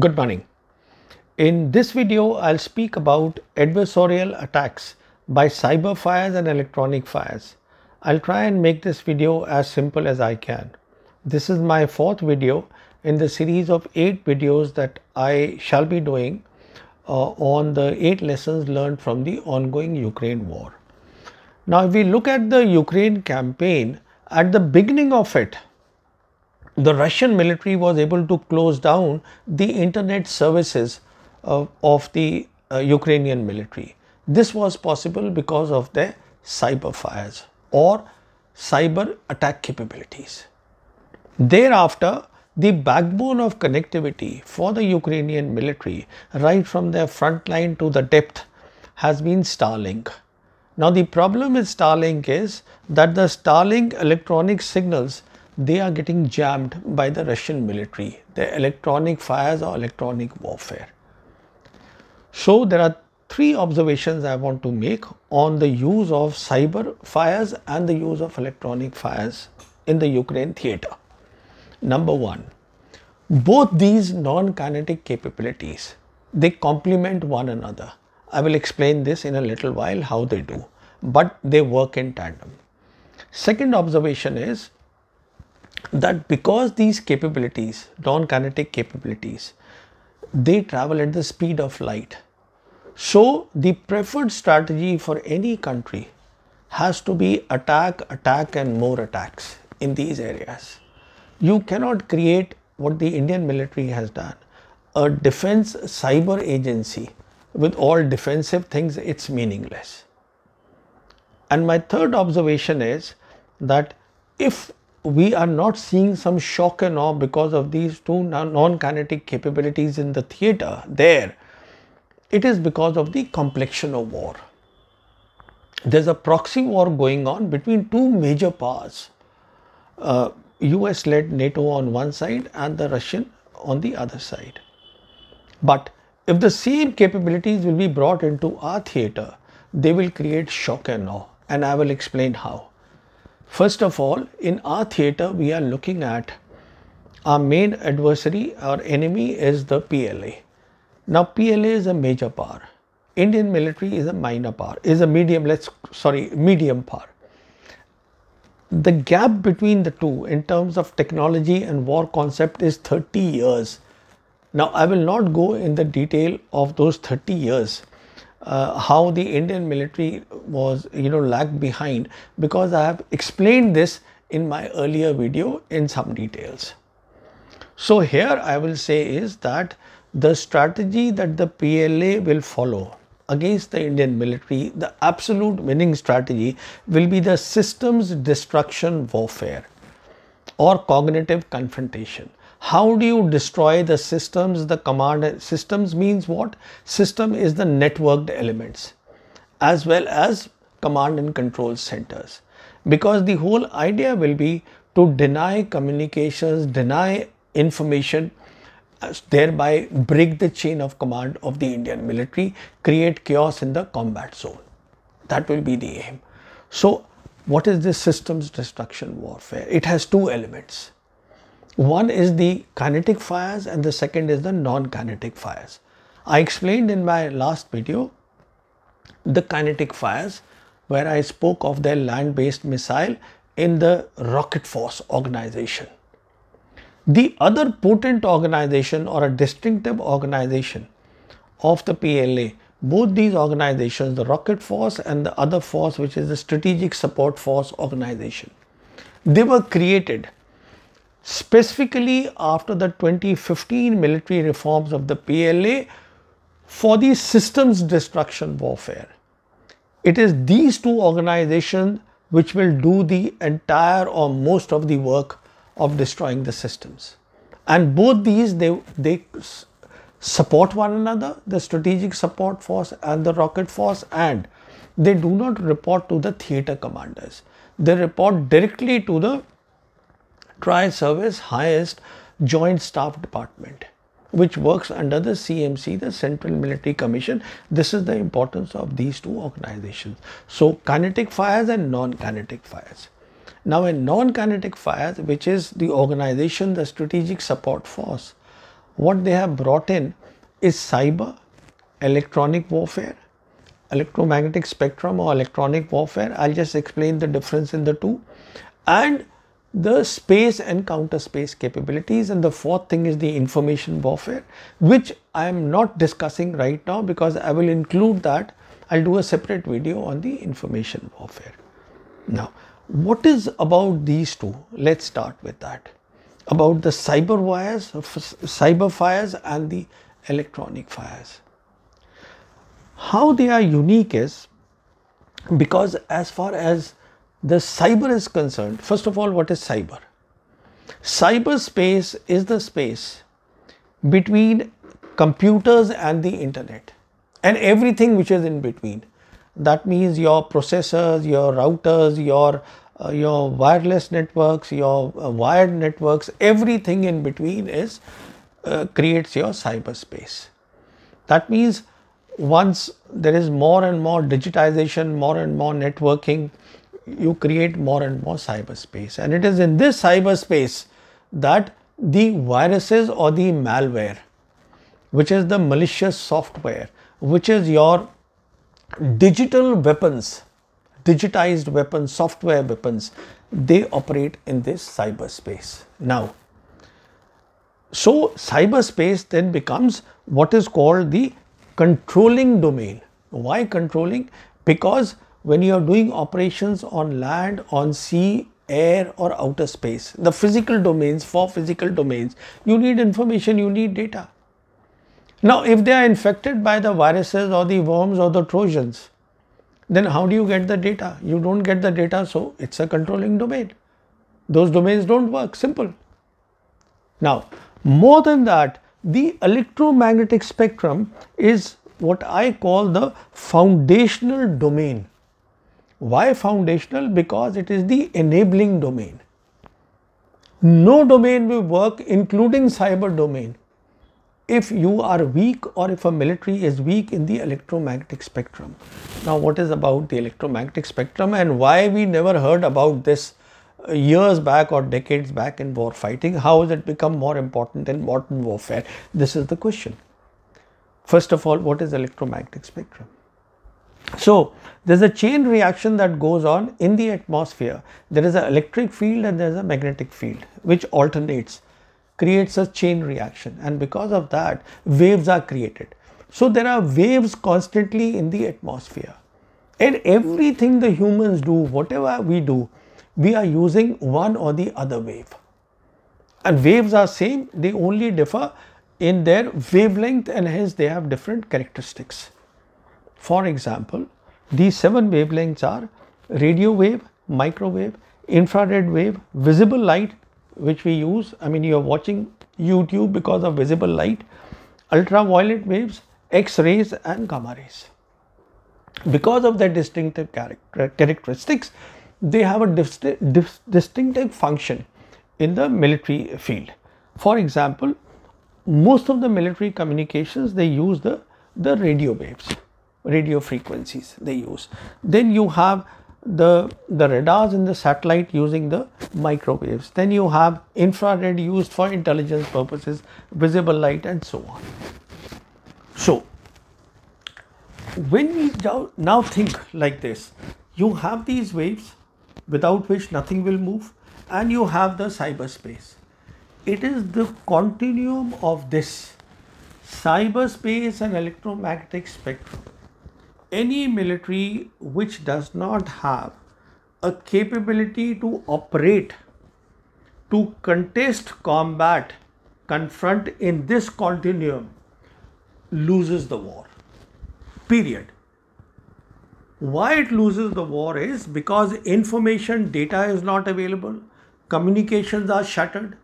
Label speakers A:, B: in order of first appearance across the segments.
A: Good morning. In this video, I'll speak about adversarial attacks by cyber fires and electronic fires. I'll try and make this video as simple as I can. This is my fourth video in the series of eight videos that I shall be doing uh, on the eight lessons learned from the ongoing Ukraine war. Now, if we look at the Ukraine campaign, at the beginning of it, the Russian military was able to close down the internet services uh, of the uh, Ukrainian military. This was possible because of their cyber fires or cyber attack capabilities. Thereafter, the backbone of connectivity for the Ukrainian military, right from their front line to the depth, has been Starlink. Now, the problem with Starlink is that the Starlink electronic signals they are getting jammed by the Russian military, the electronic fires or electronic warfare. So, there are three observations I want to make on the use of cyber fires and the use of electronic fires in the Ukraine theatre. Number one, both these non-kinetic capabilities, they complement one another. I will explain this in a little while how they do, but they work in tandem. Second observation is that because these capabilities, non-kinetic capabilities, they travel at the speed of light. So the preferred strategy for any country has to be attack, attack and more attacks in these areas. You cannot create what the Indian military has done, a defense cyber agency with all defensive things, it's meaningless. And my third observation is that if we are not seeing some shock and awe because of these two non-kinetic capabilities in the theatre there. It is because of the complexion of war. There's a proxy war going on between two major powers, uh, US led NATO on one side and the Russian on the other side. But if the same capabilities will be brought into our theatre, they will create shock and awe and I will explain how. First of all, in our theatre, we are looking at our main adversary, our enemy is the PLA. Now, PLA is a major power. Indian military is a minor power, is a medium, let's, sorry, medium power. The gap between the two in terms of technology and war concept is 30 years. Now, I will not go in the detail of those 30 years uh, how the Indian military was, you know, lagged behind because I have explained this in my earlier video in some details. So here I will say is that the strategy that the PLA will follow against the Indian military, the absolute winning strategy will be the systems destruction warfare or cognitive confrontation how do you destroy the systems the command systems means what? System is the networked elements as well as command and control centers. Because the whole idea will be to deny communications deny information thereby break the chain of command of the indian military create chaos in the combat zone. That will be the aim. So what is this systems destruction warfare? It has two elements one is the kinetic fires and the second is the non-kinetic fires. I explained in my last video the kinetic fires where I spoke of their land-based missile in the rocket force organization. The other potent organization or a distinctive organization of the PLA, both these organizations, the rocket force and the other force which is the strategic support force organization, they were created specifically after the 2015 military reforms of the PLA for the systems destruction warfare. It is these two organizations which will do the entire or most of the work of destroying the systems. And both these, they, they support one another, the strategic support force and the rocket force and they do not report to the theatre commanders. They report directly to the tri-service highest joint staff department which works under the CMC, the Central Military Commission. This is the importance of these two organizations. So, kinetic fires and non-kinetic fires. Now, in non-kinetic fires, which is the organization, the strategic support force, what they have brought in is cyber, electronic warfare, electromagnetic spectrum or electronic warfare. I'll just explain the difference in the two and the space and counter space capabilities and the fourth thing is the information warfare which I am not discussing right now because I will include that I'll do a separate video on the information warfare. Now what is about these two? Let's start with that about the cyber wires, cyber fires and the electronic fires. How they are unique is because as far as the cyber is concerned, first of all, what is cyber? Cyberspace is the space between computers and the internet and everything which is in between. That means your processors, your routers, your uh, your wireless networks, your uh, wired networks, everything in between is uh, creates your cyberspace. That means once there is more and more digitization, more and more networking, you create more and more cyberspace. And it is in this cyberspace that the viruses or the malware, which is the malicious software, which is your digital weapons, digitized weapons, software weapons, they operate in this cyberspace. Now, so cyberspace then becomes what is called the controlling domain. Why controlling? Because when you are doing operations on land, on sea, air or outer space, the physical domains, for physical domains, you need information, you need data. Now, if they are infected by the viruses or the worms or the trojans, then how do you get the data? You don't get the data, so it's a controlling domain. Those domains don't work, simple. Now, more than that, the electromagnetic spectrum is what I call the foundational domain why foundational? Because it is the enabling domain. No domain will work including cyber domain if you are weak or if a military is weak in the electromagnetic spectrum. Now what is about the electromagnetic spectrum and why we never heard about this uh, years back or decades back in war fighting? How has it become more important in modern warfare? This is the question. First of all, what is electromagnetic spectrum? So, there is a chain reaction that goes on in the atmosphere. There is an electric field and there is a magnetic field which alternates, creates a chain reaction and because of that waves are created. So, there are waves constantly in the atmosphere and everything the humans do, whatever we do, we are using one or the other wave. And waves are same, they only differ in their wavelength and hence they have different characteristics. For example, these seven wavelengths are radio wave, microwave, infrared wave, visible light which we use, I mean you are watching YouTube because of visible light, ultraviolet waves, X-rays and gamma rays. Because of their distinctive characteristics, they have a distinctive function in the military field. For example, most of the military communications they use the, the radio waves radio frequencies they use. Then you have the, the radars in the satellite using the microwaves. Then you have infrared used for intelligence purposes, visible light and so on. So, when we now think like this, you have these waves without which nothing will move and you have the cyberspace. It is the continuum of this cyberspace and electromagnetic spectrum any military which does not have a capability to operate, to contest, combat, confront in this continuum loses the war. Period. Why it loses the war is because information data is not available, communications are shuttered.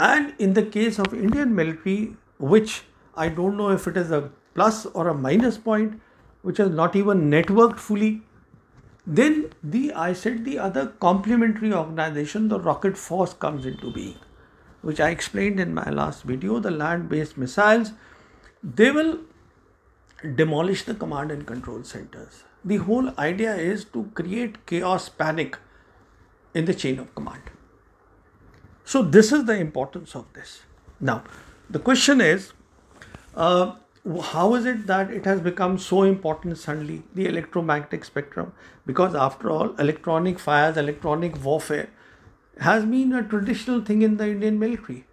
A: And in the case of Indian military, which I don't know if it is a plus or a minus point, which is not even networked fully. Then the I said the other complementary organization, the rocket force comes into being, which I explained in my last video, the land-based missiles, they will demolish the command and control centers. The whole idea is to create chaos panic in the chain of command. So this is the importance of this. Now, the question is, uh, how is it that it has become so important suddenly, the electromagnetic spectrum? Because after all, electronic fires, electronic warfare has been a traditional thing in the Indian military.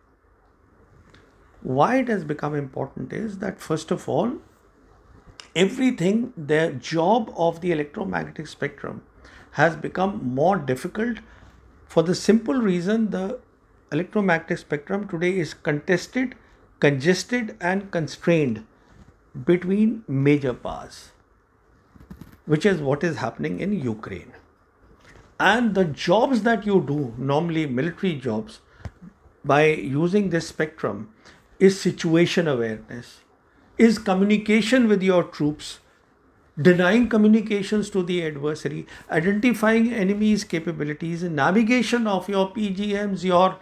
A: Why it has become important is that first of all, everything, the job of the electromagnetic spectrum has become more difficult for the simple reason the electromagnetic spectrum today is contested, congested, and constrained between major powers, which is what is happening in Ukraine. And the jobs that you do, normally military jobs, by using this spectrum, is situation awareness, is communication with your troops, denying communications to the adversary, identifying enemy's capabilities, navigation of your PGMs, your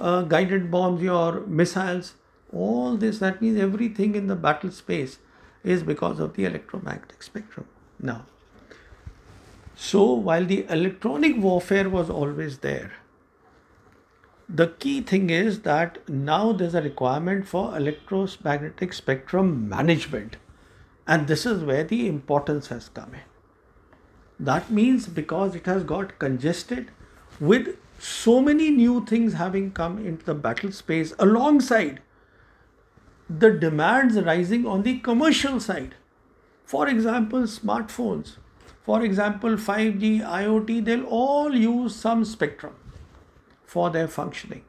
A: uh, guided bombs, your missiles, all this, that means everything in the battle space is because of the electromagnetic spectrum. Now, so while the electronic warfare was always there, the key thing is that now there's a requirement for electromagnetic spectrum management. And this is where the importance has come in. That means because it has got congested with so many new things having come into the battle space alongside the demands rising on the commercial side. For example, smartphones, for example, 5G, IoT, they'll all use some spectrum for their functioning.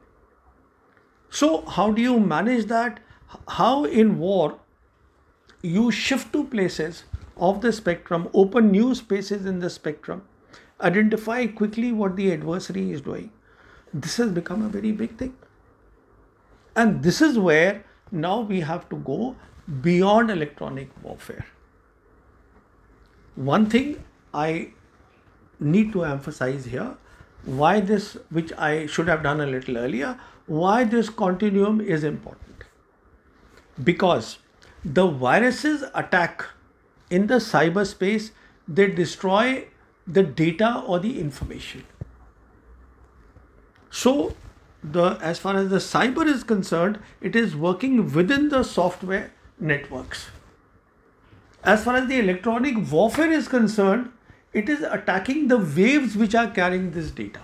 A: So, how do you manage that? How in war you shift to places of the spectrum, open new spaces in the spectrum, identify quickly what the adversary is doing. This has become a very big thing. And this is where now we have to go beyond electronic warfare. One thing I need to emphasize here why this, which I should have done a little earlier, why this continuum is important. Because the viruses attack in the cyberspace, they destroy the data or the information. So the as far as the cyber is concerned, it is working within the software networks. As far as the electronic warfare is concerned, it is attacking the waves which are carrying this data.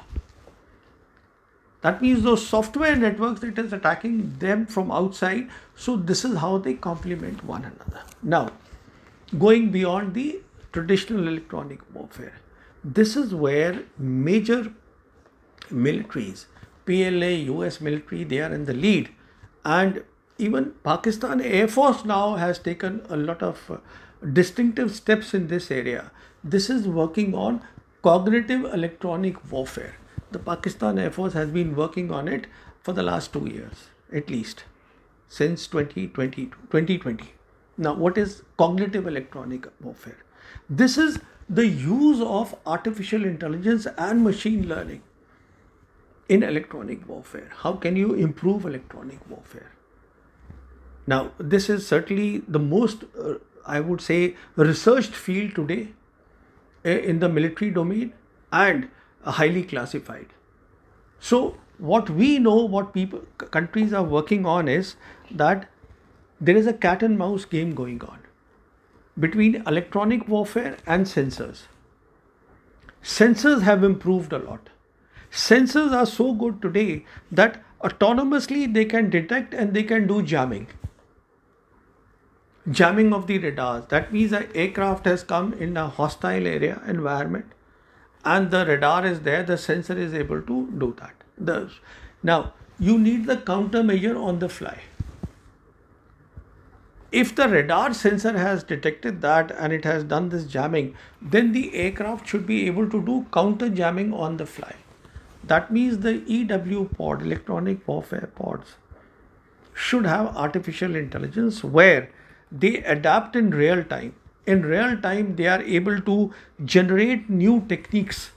A: That means those software networks, it is attacking them from outside. So this is how they complement one another. Now, going beyond the traditional electronic warfare, this is where major militaries PLA, US military, they are in the lead. And even Pakistan Air Force now has taken a lot of uh, distinctive steps in this area. This is working on cognitive electronic warfare. The Pakistan Air Force has been working on it for the last two years, at least, since 2020. 2020. Now, what is cognitive electronic warfare? This is the use of artificial intelligence and machine learning in electronic warfare. How can you improve electronic warfare? Now, this is certainly the most, uh, I would say, researched field today uh, in the military domain and highly classified. So, what we know, what people, countries are working on is that there is a cat and mouse game going on between electronic warfare and sensors. Sensors have improved a lot Sensors are so good today that autonomously they can detect and they can do jamming. Jamming of the radars. That means an aircraft has come in a hostile area environment and the radar is there, the sensor is able to do that. The, now, you need the countermeasure on the fly. If the radar sensor has detected that and it has done this jamming, then the aircraft should be able to do counter jamming on the fly. That means the EW pod, electronic warfare pods, should have artificial intelligence where they adapt in real time. In real time, they are able to generate new techniques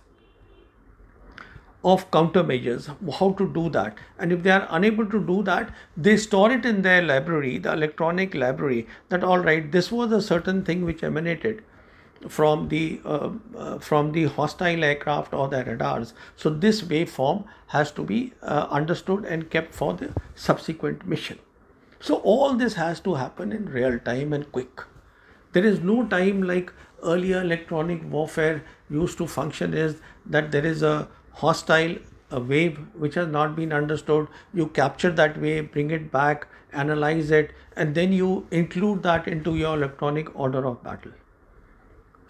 A: of countermeasures, how to do that. And if they are unable to do that, they store it in their library, the electronic library, that all right, this was a certain thing which emanated from the uh, uh, from the hostile aircraft or the radars. So this waveform has to be uh, understood and kept for the subsequent mission. So all this has to happen in real time and quick. There is no time like earlier electronic warfare used to function is that there is a hostile a wave which has not been understood you capture that wave bring it back analyze it and then you include that into your electronic order of battle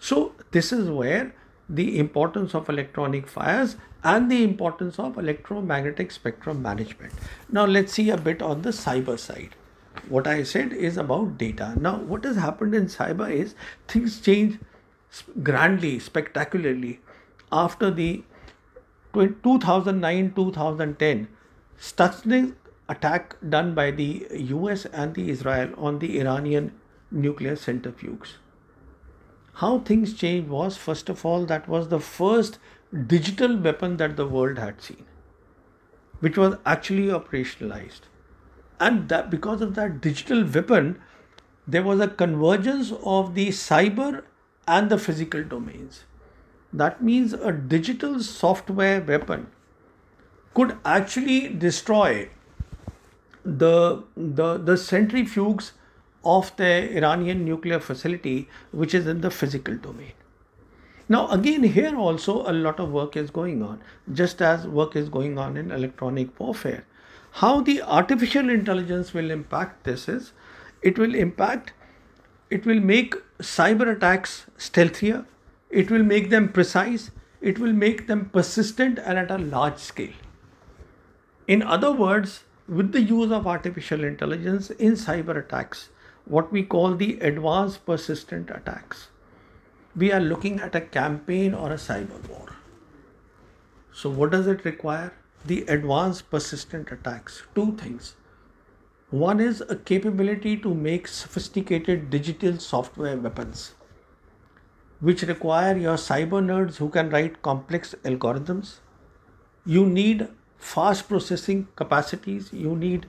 A: so this is where the importance of electronic fires and the importance of electromagnetic spectrum management. Now let's see a bit on the cyber side. What I said is about data. Now what has happened in cyber is things change grandly, spectacularly after the 2009-2010 Stuxnet attack done by the US and the Israel on the Iranian nuclear centrifuges how things changed was first of all that was the first digital weapon that the world had seen which was actually operationalized. And that because of that digital weapon there was a convergence of the cyber and the physical domains. That means a digital software weapon could actually destroy the the the centrifuges of the Iranian nuclear facility, which is in the physical domain. Now, again, here also a lot of work is going on, just as work is going on in electronic warfare. How the artificial intelligence will impact this is it will impact, it will make cyber attacks stealthier, it will make them precise, it will make them persistent and at a large scale. In other words, with the use of artificial intelligence in cyber attacks, what we call the advanced persistent attacks. We are looking at a campaign or a cyber war. So, what does it require? The advanced persistent attacks. Two things. One is a capability to make sophisticated digital software weapons, which require your cyber nerds who can write complex algorithms. You need fast processing capacities, you need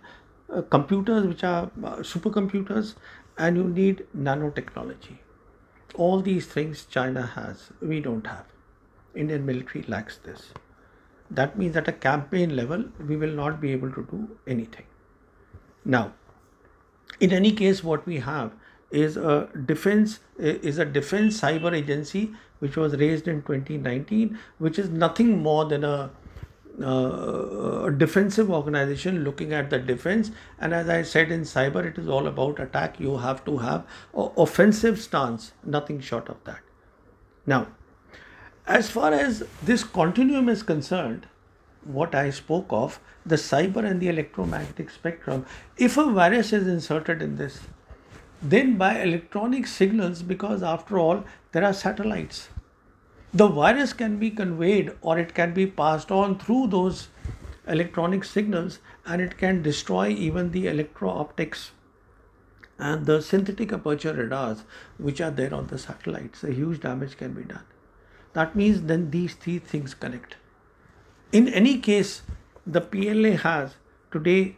A: computers which are uh, supercomputers and you need nanotechnology. All these things china has we don't have. Indian military lacks this. That means at a campaign level we will not be able to do anything. Now in any case what we have is a defense is a defense cyber agency which was raised in 2019 which is nothing more than a uh, defensive organization looking at the defense. And as i said in cyber it is all about attack. You have to have offensive stance nothing short of that. Now as far as this continuum is concerned what i spoke of the cyber and the electromagnetic spectrum if a virus is inserted in this then by electronic signals because after all there are satellites the virus can be conveyed or it can be passed on through those electronic signals and it can destroy even the electro optics and the synthetic aperture radars which are there on the satellites a huge damage can be done. That means then these three things connect. In any case the pla has today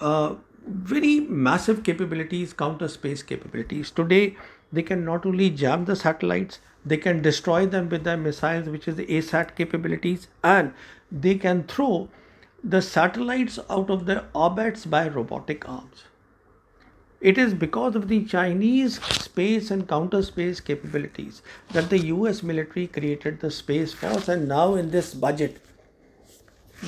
A: uh, very massive capabilities counter space capabilities. Today they can not only jam the satellites they can destroy them with their missiles which is the asat capabilities and they can throw the satellites out of their orbits by robotic arms. It is because of the chinese space and counter space capabilities that the us military created the space force and now in this budget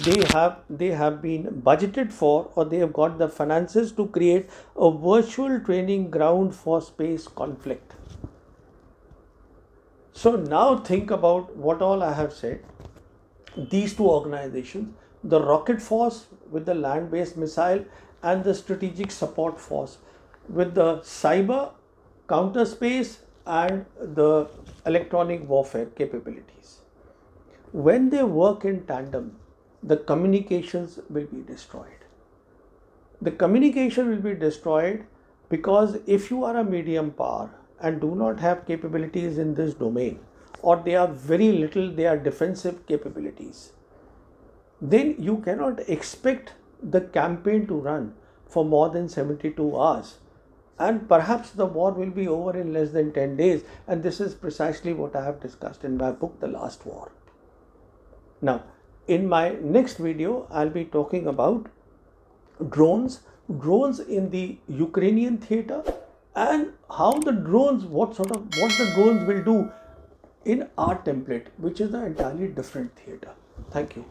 A: they have they have been budgeted for or they have got the finances to create a virtual training ground for space conflict so now think about what all I have said. These two organizations, the rocket force with the land based missile and the strategic support force with the cyber, counter space, and the electronic warfare capabilities. When they work in tandem, the communications will be destroyed. The communication will be destroyed because if you are a medium power, and do not have capabilities in this domain or they are very little they are defensive capabilities then you cannot expect the campaign to run for more than 72 hours and perhaps the war will be over in less than 10 days and this is precisely what I have discussed in my book The Last War. Now in my next video I'll be talking about drones, drones in the Ukrainian theater and how the drones, what sort of, what the drones will do in our template which is an entirely different theater. Thank you.